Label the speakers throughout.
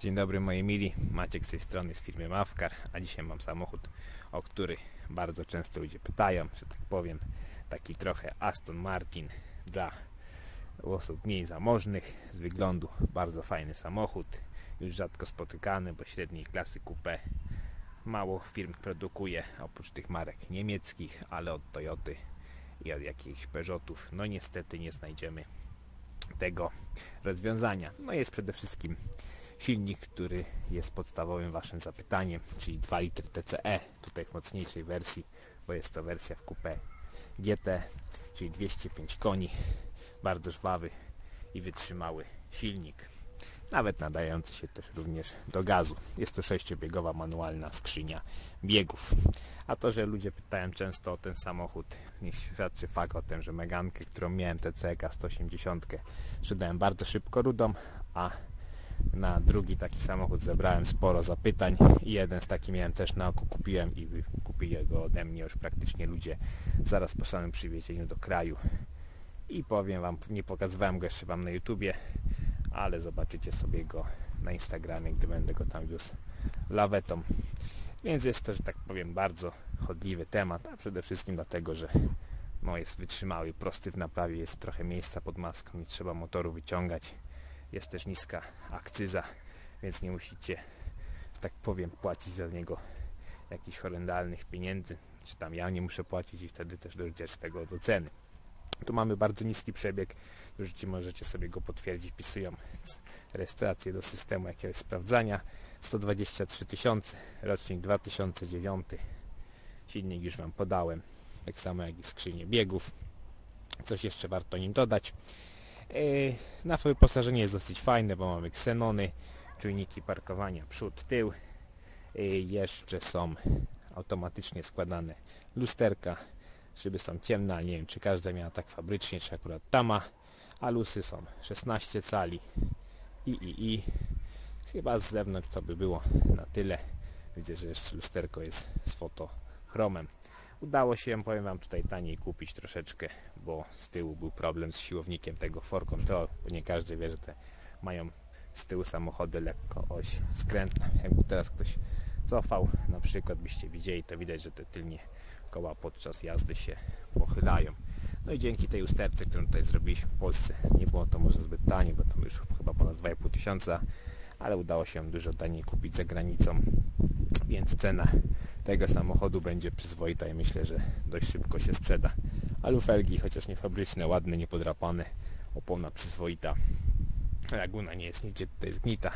Speaker 1: Dzień dobry moi mili, Maciek z tej strony z firmy Mawkar, a dzisiaj mam samochód, o który bardzo często ludzie pytają, że tak powiem, taki trochę Aston Martin dla osób mniej zamożnych, z wyglądu bardzo fajny samochód, już rzadko spotykany, bo średniej klasy coupé mało firm produkuje, oprócz tych marek niemieckich, ale od Toyoty i od jakichś Peugeotów, no niestety nie znajdziemy tego rozwiązania. No jest przede wszystkim silnik, który jest podstawowym waszym zapytaniem, czyli 2 litry TCE, tutaj w mocniejszej wersji, bo jest to wersja w coupé GT, czyli 205 koni, bardzo żwawy i wytrzymały silnik, nawet nadający się też również do gazu. Jest to sześciobiegowa manualna skrzynia biegów. A to, że ludzie pytają często o ten samochód, nie świadczy fakt o tym, że Megankę, którą miałem TCK 180 sprzedałem bardzo szybko rudą, a na drugi taki samochód zebrałem sporo zapytań i jeden z takich miałem też na oku kupiłem i kupili go ode mnie już praktycznie ludzie zaraz po samym przywiezieniu do kraju. I powiem wam, nie pokazywałem go jeszcze wam na YouTubie ale zobaczycie sobie go na Instagramie, gdy będę go tam wiózł lawetą. Więc jest to, że tak powiem, bardzo chodliwy temat, a przede wszystkim dlatego, że no, jest wytrzymały, prosty w naprawie, jest trochę miejsca pod maską, nie trzeba motoru wyciągać jest też niska akcyza, więc nie musicie, tak powiem, płacić za niego jakichś horrendalnych pieniędzy, czy tam ja nie muszę płacić i wtedy też dojdziesz tego do ceny. Tu mamy bardzo niski przebieg, już możecie sobie go potwierdzić, wpisują rejestrację do systemu jakiegoś sprawdzania. 123 tysiące, rocznik 2009. Silnik już Wam podałem, tak samo jak i skrzynię biegów. Coś jeszcze warto nim dodać. Yy, na wyposażenie jest dosyć fajne, bo mamy ksenony, czujniki parkowania przód, tył. Yy, jeszcze są automatycznie składane lusterka. Szyby są ciemne, ale nie wiem czy każda miała tak fabrycznie, czy akurat ta ma. A lusy są 16 cali i i i. Chyba z zewnątrz to by było na tyle. Widzę, że jeszcze lusterko jest z fotochromem. Udało się, powiem Wam, tutaj taniej kupić troszeczkę, bo z tyłu był problem z siłownikiem tego For Control, bo nie każdy wie, że te mają z tyłu samochody lekko oś skrętna. Jakby teraz ktoś cofał, na przykład byście widzieli, to widać, że te tylnie koła podczas jazdy się pochylają. No i dzięki tej usterce, którą tutaj zrobiliśmy w Polsce, nie było to może zbyt tanie, bo to już chyba ponad 2,5 tysiąca, ale udało się dużo taniej kupić za granicą, więc cena tego samochodu będzie przyzwoita i myślę, że dość szybko się sprzeda. Alufelgi, chociaż nie fabryczne, ładne, niepodrapane, opona przyzwoita. Laguna nie jest nigdzie tutaj zgnita,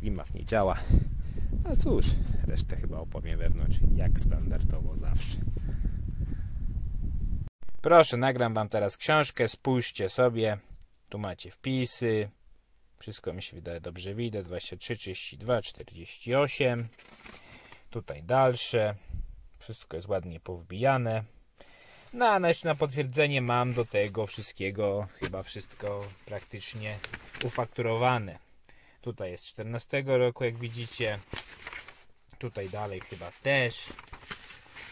Speaker 1: klimat nie działa. A cóż, resztę chyba opowiem wewnątrz, jak standardowo zawsze. Proszę, nagram Wam teraz książkę, spójrzcie sobie. Tu macie wpisy. Wszystko mi się wydaje dobrze widać. 23, 32, 48. Tutaj dalsze. Wszystko jest ładnie powbijane. No a na potwierdzenie mam do tego wszystkiego, chyba wszystko praktycznie ufakturowane. Tutaj jest 14 roku, jak widzicie. Tutaj dalej chyba też.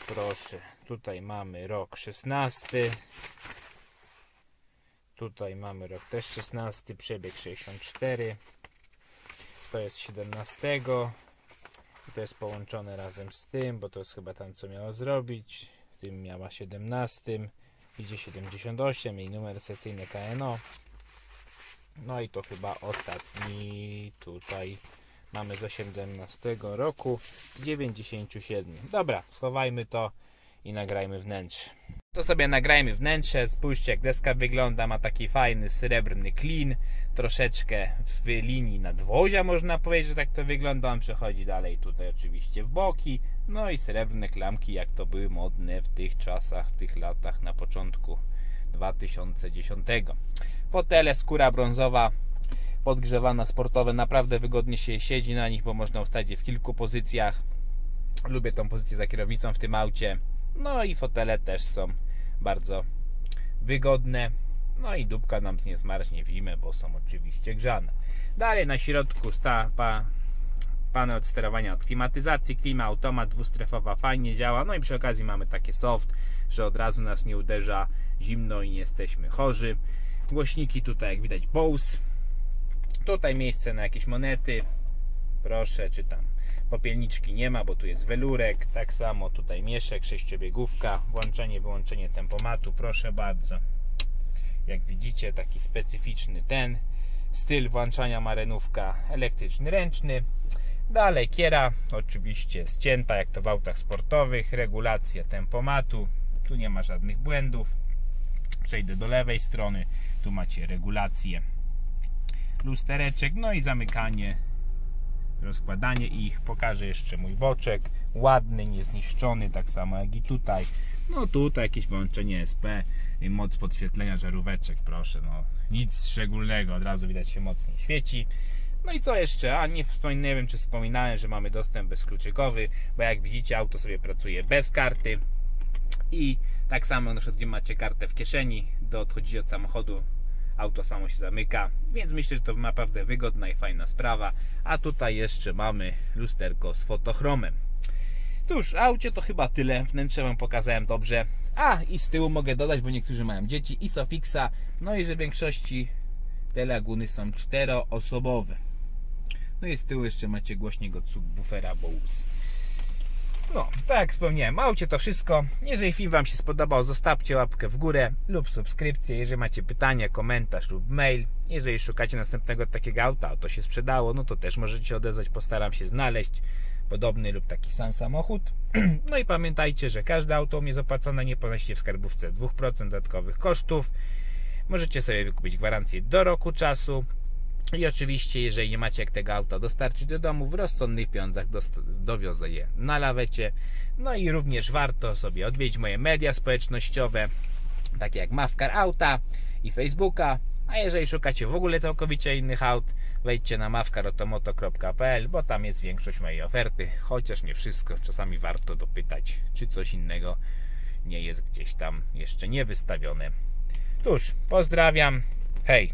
Speaker 1: Proszę, tutaj mamy rok 16. Tutaj mamy rok też 16, przebieg 64. To jest 17 i to jest połączone razem z tym, bo to jest chyba tam co miało zrobić. W tym miała 17, idzie 78 i numer sekcyjny KNO. No i to chyba ostatni tutaj mamy z 18 roku 97. Dobra, schowajmy to i nagrajmy wnętrze. To sobie nagrajmy wnętrze, spójrzcie jak deska wygląda, ma taki fajny srebrny klin, troszeczkę w linii nadwozia można powiedzieć, że tak to wygląda, on przechodzi dalej tutaj oczywiście w boki, no i srebrne klamki jak to były modne w tych czasach, w tych latach na początku 2010. Fotele, skóra brązowa, podgrzewana, sportowe, naprawdę wygodnie się siedzi na nich, bo można ustać je w kilku pozycjach. Lubię tą pozycję za kierownicą w tym aucie. No i fotele też są bardzo wygodne. No i dupka nam nie zmarznie w zimę, bo są oczywiście grzane. Dalej na środku sta, pa, panel od sterowania od klimatyzacji, klima, automat dwustrefowa fajnie działa. No i przy okazji mamy takie soft, że od razu nas nie uderza zimno i nie jesteśmy chorzy. Głośniki tutaj jak widać Bose. Tutaj miejsce na jakieś monety. Proszę, czy tam popielniczki nie ma, bo tu jest welurek, tak samo tutaj mieszek, sześciobiegówka, włączenie, wyłączenie tempomatu, proszę bardzo. Jak widzicie, taki specyficzny ten styl włączania marenówka elektryczny, ręczny. Dalej kiera, oczywiście ścięta jak to w autach sportowych, regulacja tempomatu, tu nie ma żadnych błędów. Przejdę do lewej strony, tu macie regulację lustereczek, no i zamykanie, rozkładanie ich. Pokażę jeszcze mój boczek, ładny, niezniszczony, tak samo jak i tutaj. No tutaj jakieś wyłączenie SP, moc podświetlenia żaróweczek, proszę, no nic szczególnego, od razu widać się mocniej świeci. No i co jeszcze? A nie, nie wiem, czy wspominałem, że mamy dostęp bezkluczykowy, bo jak widzicie, auto sobie pracuje bez karty i tak samo, na przykład, gdzie macie kartę w kieszeni, do odchodzić od samochodu, auto samo się zamyka, więc myślę, że to naprawdę wygodna i fajna sprawa. A tutaj jeszcze mamy lusterko z fotochromem. Cóż, aucie to chyba tyle. Wnętrze Wam pokazałem dobrze. A, i z tyłu mogę dodać, bo niektórzy mają dzieci, Isofixa. No i że w większości te laguny są czteroosobowe. No i z tyłu jeszcze macie głośnik od Bose. No, tak jak wspomniałem, aucie to wszystko. Jeżeli film Wam się spodobał, zostawcie łapkę w górę lub subskrypcję. Jeżeli macie pytania, komentarz lub mail. Jeżeli szukacie następnego takiego auta, to się sprzedało, no to też możecie odezwać. Postaram się znaleźć podobny lub taki sam samochód. No i pamiętajcie, że każde auto mnie zapłacone nie ponosi w skarbówce 2% dodatkowych kosztów. Możecie sobie wykupić gwarancję do roku czasu. I oczywiście, jeżeli nie macie jak tego auta dostarczyć do domu, w rozsądnych pieniądzach dowiozę je na lawecie. No i również warto sobie odwiedzić moje media społecznościowe, takie jak Mawkar Auta i Facebooka. A jeżeli szukacie w ogóle całkowicie innych aut, wejdźcie na mawkarotomoto.pl, bo tam jest większość mojej oferty, chociaż nie wszystko. Czasami warto dopytać, czy coś innego nie jest gdzieś tam jeszcze nie wystawione. Cóż, pozdrawiam. Hej!